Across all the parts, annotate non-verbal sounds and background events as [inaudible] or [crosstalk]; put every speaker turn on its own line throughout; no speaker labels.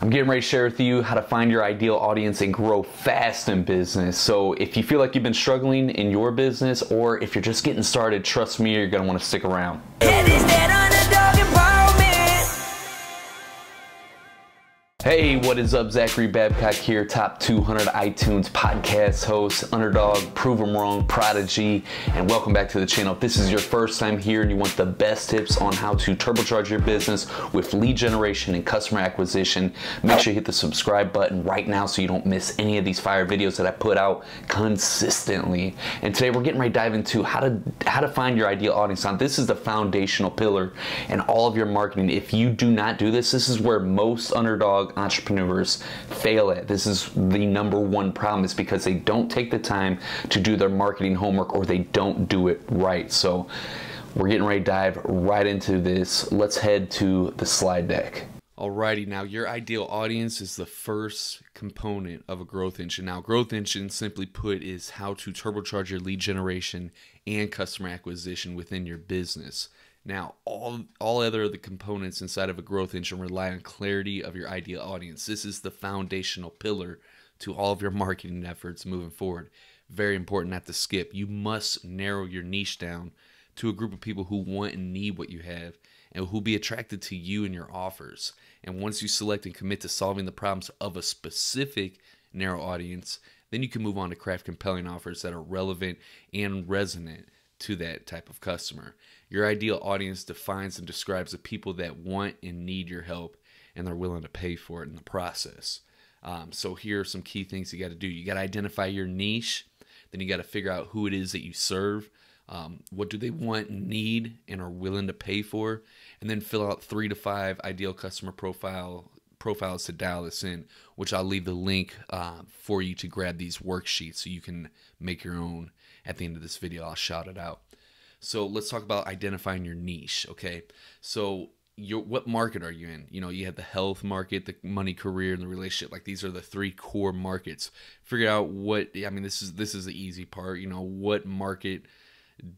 I'm getting ready to share with you how to find your ideal audience and grow fast in business. So, if you feel like you've been struggling in your business or if you're just getting started, trust me, you're want to stick around. Hey, what is up? Zachary Babcock here, top 200 iTunes podcast host, underdog, prove them wrong, prodigy, and welcome back to the channel. If this is your first time here and you want the best tips on how to turbocharge your business with lead generation and customer acquisition, make sure you hit the subscribe button right now so you don't miss any of these fire videos that I put out consistently. And today we're getting ready to dive into how to how to find your ideal audience. Now, this is the foundational pillar in all of your marketing. If you do not do this, this is where most underdog entrepreneurs fail at. This is the number one problem is because they don't take the time to do their marketing homework or they don't do it right. So we're getting ready to dive right into this. Let's head to the slide deck. Alrighty, now your ideal audience is the first component of a growth engine. Now, growth engine, simply put, is how to turbocharge your lead generation and customer acquisition within your business. Now, all all other of the components inside of a growth engine rely on clarity of your ideal audience. This is the foundational pillar to all of your marketing efforts moving forward. Very important not to skip. You must narrow your niche down to a group of people who want and need what you have and who will be attracted to you and your offers. And once you select and commit to solving the problems of a specific narrow audience, then you can move on to craft compelling offers that are relevant and resonant to that type of customer. Your ideal audience defines and describes the people that want and need your help and they're willing to pay for it in the process. Um, so, here are some key things you got to do. You got to identify your niche, then you got to figure out who it is that you serve. Um, what do they want, need, and are willing to pay for? And then fill out three to five ideal customer profile profiles to dial this in, which I'll leave the link uh, for you to grab these worksheets so you can make your own at the end of this video. I'll shout it out. So let's talk about identifying your niche. Okay, so your what market are you in? You know, you have the health market, the money, career, and the relationship. Like these are the three core markets. Figure out what I mean. This is this is the easy part. You know, what market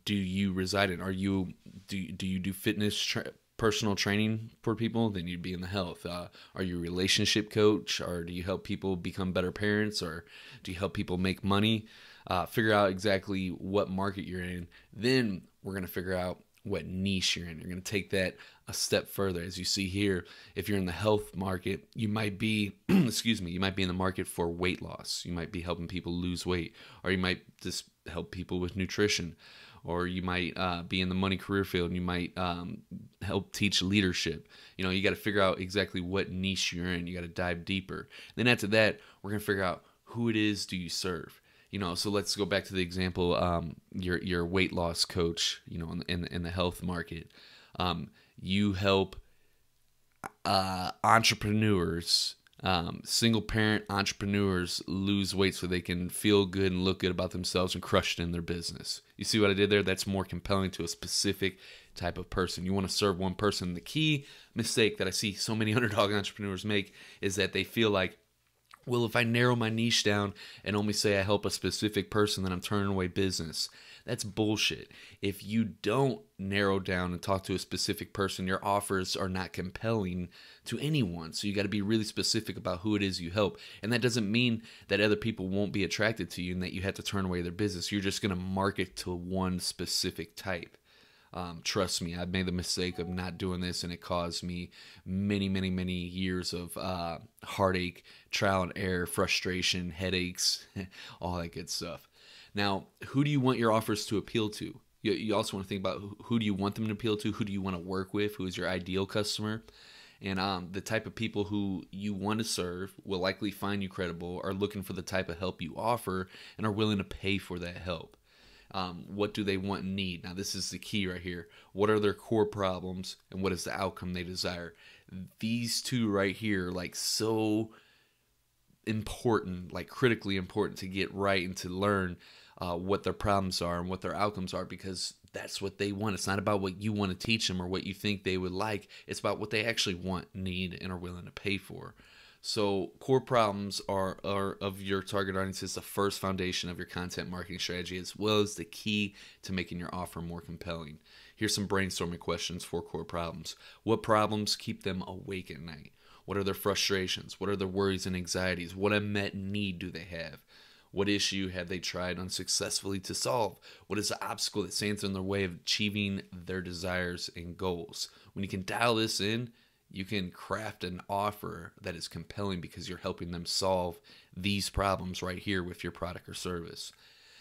do you reside in? Are you do do you do fitness personal training for people, then you'd be in the health. Uh, are you a relationship coach, or do you help people become better parents, or do you help people make money? Uh, figure out exactly what market you're in. Then we're going to figure out what niche you're in. You're going to take that a step further. As you see here, if you're in the health market, you might be, [clears throat] excuse me, you might be in the market for weight loss. You might be helping people lose weight, or you might just help people with nutrition or you might uh, be in the money career field and you might um, help teach leadership. You know, you got to figure out exactly what niche you're in. You got to dive deeper. Then after that, we're gonna figure out who it is do you serve. You know, so let's go back to the example. Um, your your weight loss coach. You know, in in, in the health market, um, you help uh, entrepreneurs um, single parent entrepreneurs lose weight so they can feel good and look good about themselves and crush it in their business. You see what I did there? That's more compelling to a specific type of person. You want to serve one person. The key mistake that I see so many [laughs] underdog entrepreneurs make is that they feel like, well, if I narrow my niche down and only say I help a specific person, then I'm turning away business. That's bullshit. If you don't narrow down and talk to a specific person, your offers are not compelling to anyone. So you got to be really specific about who it is you help. And that doesn't mean that other people won't be attracted to you and that you have to turn away their business. You're just going to market to one specific type. Um, trust me, I've made the mistake of not doing this, and it caused me many, many, many years of uh, heartache, trial and error, frustration, headaches, [laughs] all that good stuff. Now, who do you want your offers to appeal to? You, you also want to think about who, do you want them to appeal to? Who do you want to work with? Who is your ideal customer? And um, the type of people who you want to serve will likely find you credible, are looking for the type of help you offer, and are willing to pay for that help. Um, what do they want and need? Now, this is the key right here. What are their core problems, and what is the outcome they desire? These two right here, like so important, like critically important to get right and to learn uh, what their problems are and what their outcomes are because that's what they want. It's not about what you want to teach them or what you think they would like. It's about what they actually want, need, and are willing to pay for. So, core problems are, are of your target audience is the first foundation of your content marketing strategy, as well as the key to making your offer more compelling. Here's some brainstorming questions for core problems. What problems keep them awake at night? What are their frustrations? What are their worries and anxieties? What unmet need do they have? What issue have they tried unsuccessfully to solve? What is the obstacle that stands in their way of achieving their desires and goals? When you can dial this in, you can craft an offer that is compelling because you're helping them solve these problems right here with your product or service.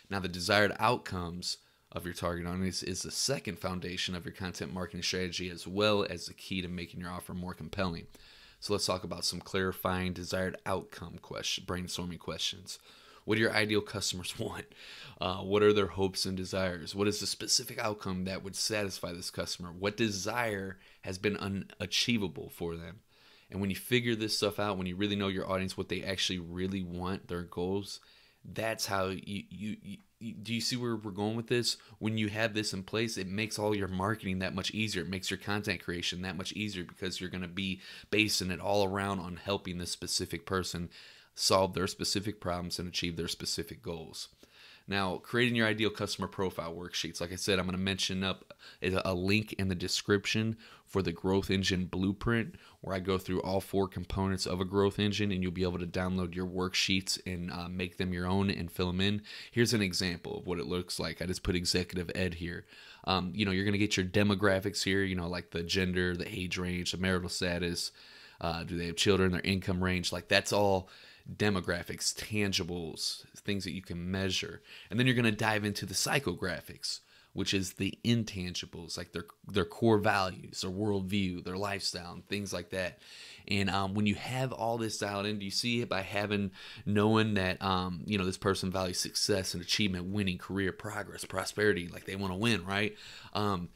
Now, the desired outcomes of your target audience is the second foundation of your content marketing strategy, as well as the key to making your offer more compelling. So, let's talk about some clarifying desired outcome question, brainstorming questions. What do your ideal customers [laughs] want? Uh, what are their hopes and desires? What is the specific outcome that would satisfy this customer? What desire has been unachievable for them? And when you figure this stuff out, when you really know your audience, what they actually really want, their goals, that's how you, you, you do you see where we're going with this? When you have this in place, it makes all your marketing that much easier. It makes your content creation that much easier because you're going to be basing it all around on helping this specific person solve their specific problems and achieve their specific goals. Now, creating your ideal customer profile worksheets. Like I said, I'm going to mention up a link in the description for the Growth Engine Blueprint, where I go through all four components of a growth engine, and you'll be able to download your worksheets and uh, make them your own and fill them in. Here's an example of what it looks like. I just put Executive Ed here. Um, you know, you're going to get your demographics here. You know, like the gender, the age range, the marital status. Uh, do they have children? Their income range. Like that's all demographics, tangibles, things that you can measure. And then you're going to dive into the psychographics, which is the intangibles, like their their core values, their worldview, their lifestyle, and things like that. And um, when you have all this dialed in, do you see it by having knowing that um, you know this person values success and achievement, winning, career, progress, prosperity, like they want to win, right? Um,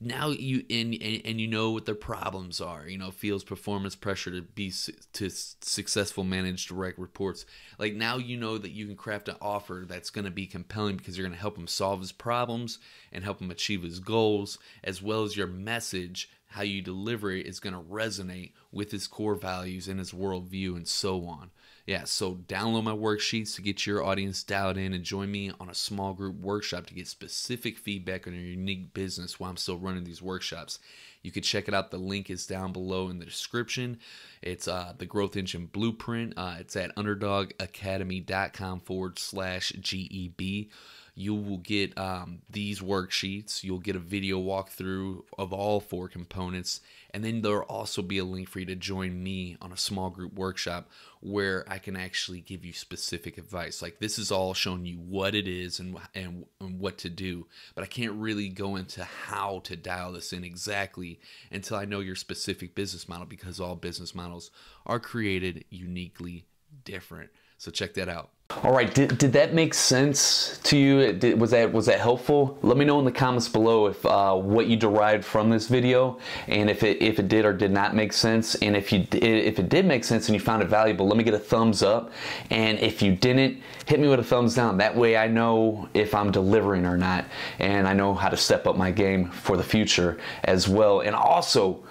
now you and, and you know what their problems are you know feels performance pressure to be to successful manage direct reports. Like now you know that you can craft an offer that's going to be compelling because you're going to help him solve his problems and help him achieve his goals as well as your message how you deliver it is going to resonate with his core values and his worldview and so on yeah, so download my worksheets to get your audience dialed in and join me on a small group workshop to get specific feedback on your unique business while I'm still running these workshops. You can check it out. The link is down below in the description. It's uh, the Growth Engine Blueprint. Uh, it's at underdogacademy.com forward slash GEB you will get um, these worksheets. You'll get a video walkthrough of all four components. And then there'll also be a link for you to join me on a small group workshop where I can actually give you specific advice. Like this is all showing you what it is and, and, and what to do. But I can't really go into how to dial this in exactly until I know your specific business model because all business models are created uniquely different. So check that out. All right, did, did that make sense to you? Did, was that was that helpful? Let me know in the comments below if uh, what you derived from this video, and if it if it did or did not make sense. And if you if it did make sense and you found it valuable, let me get a thumbs up. And if you didn't, hit me with a thumbs down. That way I know if I'm delivering or not, and I know how to step up my game for the future as well. And also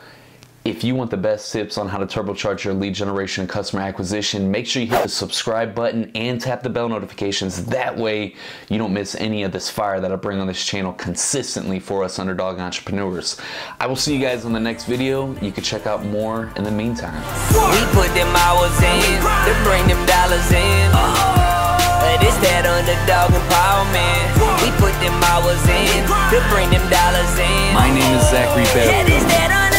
if you want the best tips on how to turbocharge your lead generation and customer acquisition, make sure you hit the subscribe button and tap the bell notifications. That way you don't miss any of this fire that I bring on this channel consistently for us underdog entrepreneurs. I will see you guys on the next video. You can check out more in the meantime. We put them hours in to bring them dollars in. Uh, it's that underdog empowerment. We put them hours in to bring them dollars in. My name is Zachary Bell.